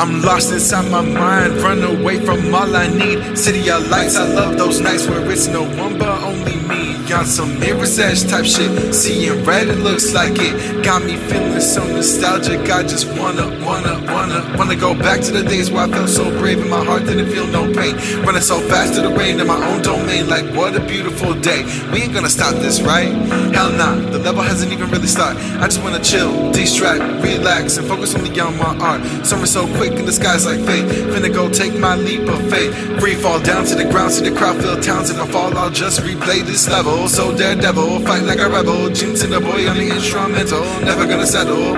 I'm lost inside my mind, run away from all I need. City of lights, I love those nights where it's no one but only me. On some mirror's edge type shit, seeing red, it looks like it. Got me feeling so nostalgic. I just wanna, wanna, wanna, wanna go back to the days where I felt so brave and my heart didn't feel no pain. Running so fast to the rain in my own domain, like what a beautiful day. We ain't gonna stop this, right? Hell nah, the level hasn't even really started. I just wanna chill, distract, relax, and focus only on my art. Summer so quick and the sky's like fate. Finna go take my leap of faith. Free fall down to the ground, see the crowd fill towns. If I fall, I'll just replay this level. So daredevil, fight like a rebel. And the boy on the instrumental, never gonna settle.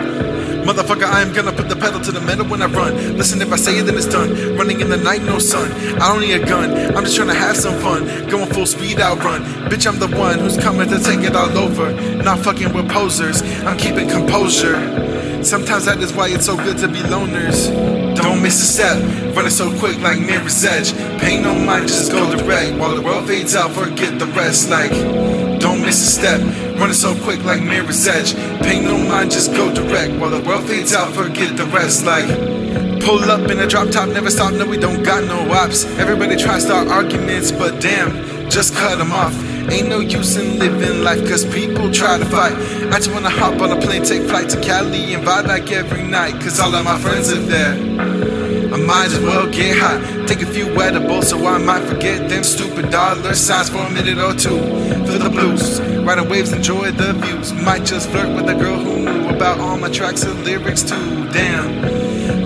Motherfucker, I am gonna put the pedal to the metal when I run. Listen, if I say it, then it's done. Running in the night, no sun. I don't need a gun. I'm just trying to have some fun. Going full speed, out run. Bitch, I'm the one who's coming to take it all over. Not fucking with posers. I'm keeping composure. Sometimes that is why it's so good to be loners. Don't miss a step, running so quick like mirror's edge. Pay no mind, just go direct. While the world fades out, forget the rest. Like, don't miss a step, running so quick like mirror's edge. Pay no mind, just go direct. While the world fades out, forget the rest. Like, pull up in a drop top, never stop. No, we don't got no ops. Everybody try to start arguments, but damn, just cut them off. Ain't no use in living life cause people try to fight. I just wanna hop on a plane, take flight to Cali and vibe like every night cause all of my friends live there. I might as well get high, Take a few edibles so I might forget them stupid dollar signs for a minute or two. Feel the blues, riding waves, enjoy the views. Might just flirt with a girl who knew about all my tracks and lyrics too. Damn.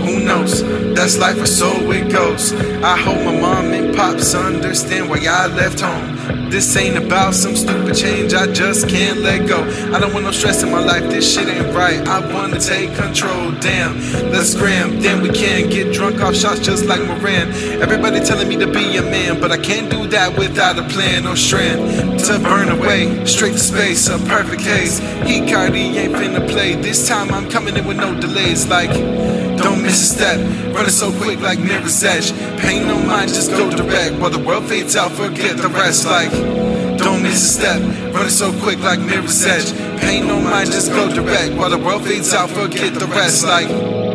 Who knows? That's life or so it goes. I hope my mom and pops understand why I left home. This ain't about some stupid change, I just can't let go. I don't want no stress in my life, this shit ain't right. I wanna take control, damn. Let's scram, then we can get drunk off shots just like Moran. Everybody telling me to be a man, but I can't do that without a plan or strand. To burn away, straight to space, a perfect case. Hikari ain't finna play. This time I'm coming in with no delays, like. Don't miss a step, running so quick like mirror's edge. Pain no mind, just go direct. While the world fades out, forget the rest. Like, don't miss a step, running so quick like mirror's edge. Pain no mind, just go direct. While the world fades out, forget the rest. Like.